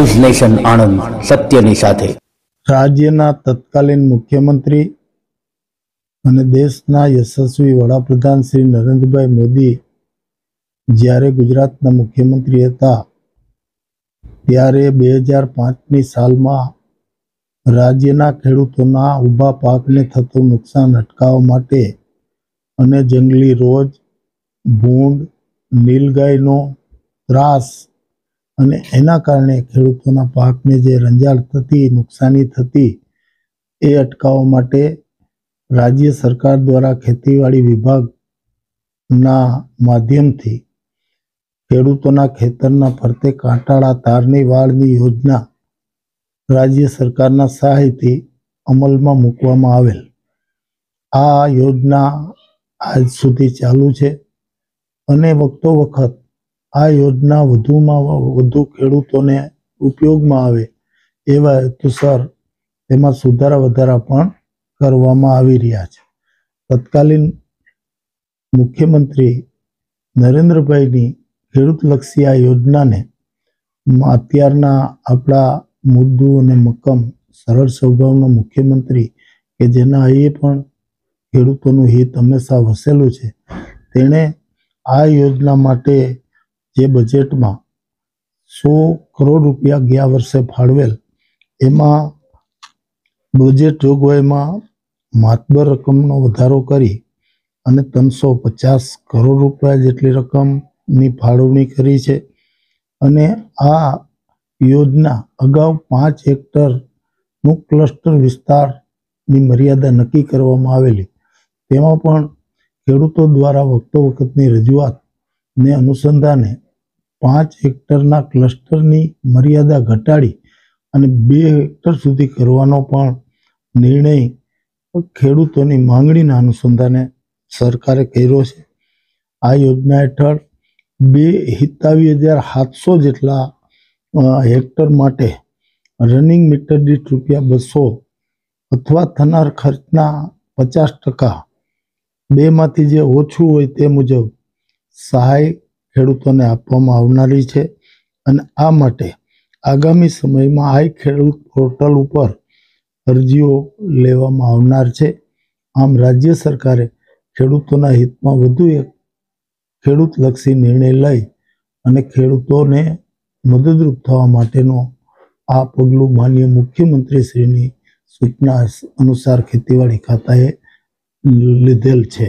News nation Anand, સત્યની સાથે. રાજ્યના તત્કાલીન મુખ્યમંત્રી અને દેશના યશસ્વી વડાપ્રધાન શ્રી નરેન્દ્રભાઈ મોદી જ્યારે ગુજરાતના મુખ્યમંત્રી હતા, ત્યારે બે હજાર પાંચની સાલમાં રાજ્યના ખેડૂતોના ઊભા પાકને થતું નુકસાન અટકાવવા માટે અને જંગલી રોજ, ભૂંડ, નીલગાયનો ત્રાસ અને એના કારણે ખેડૂતોના પાકને જે રંજાળ થતી, નુકસાની થતી, એ અટકાવવા માટે રાજ્ય સરકાર દ્વારા ખેતીવાડી વિભાગના માધ્યમથી ખેડૂતોના ખેતરના ફરતે કાંટાળા તારની વાળની યોજના રાજ્ય સરકારના સહાયથી અમલમાં મૂકવામાં આવેલ. આ યોજના આજ સુધી ચાલુ છે અને વખતો વખત આ યોજના વધુમાં વધુ ખેડૂતોને ઉપયોગમાં આવે એવા હેતુસર તેમાં સુધારા વધારા પણ કરવામાં આવી રહ્યા છે. તત્કાલીન મુખ્યમંત્રી નરેન્દ્રભાઈની ખેડૂતલક્ષી આ યોજનાને અત્યારના આપણા મુદ્દુ અને મક્કમ સરળ સ્વભાવનો મુખ્યમંત્રી કે જેના એ પણ ખેડૂતોનું હિત હંમેશા વસેલું છે, તેણે આ યોજના માટે જે બજેટમાં સો કરોડ રૂપિયા ગયા વર્ષે ફાળવેલ. એમાં બજેટ જોગવાઈમાં માતબર રકમનો વધારો કરી અને ત્રણસો પચાસ કરોડ રૂપિયા જેટલી રકમની ફાળવણી કરી છે. અને આ યોજના અગાઉ પાંચ હેક્ટરનું ક્લસ્ટર વિસ્તારની મર્યાદા નક્કી કરવામાં આવેલી. તેમાં પણ ખેડૂતો દ્વારા વખતો વખતની રજૂઆતને અનુસંધાને પાંચ હેક્ટરના ક્લસ્ટરની મર્યાદા ઘટાડી અને બે હેક્ટર સુધી કરવાનો પણ નિર્ણય ખેડૂતોની માંગણીના અનુસંધાને સરકારે કર્યો છે. આ યોજના હેઠળ બે સિત્તાવીસ હજાર સાતસો જેટલા હેક્ટર માટે રનિંગ મીટર દીઠ રૂપિયા બસો અથવા થનાર ખર્ચના પચાસ ટકા, બેમાંથી જે ઓછું હોય તે મુજબ સહાય ખેડૂતોને આપવામાં આવનારી છે અને આ માટે આગામી સમયમાં આઈ ખેડૂત પોર્ટલ ઉપર અરજીઓ લેવામાં આવનાર છે. આમ રાજ્ય સરકારે ખેડૂતોના હિતમાં વધુ એક ખેડૂતલક્ષી નિર્ણય લઈ અને ખેડૂતોને મદદરૂપ થવા માટેનો આ પગલું માન્ય મુખ્યમંત્રીશ્રીની સૂચના અનુસાર ખેતીવાડી ખાતાએ લીધેલ છે.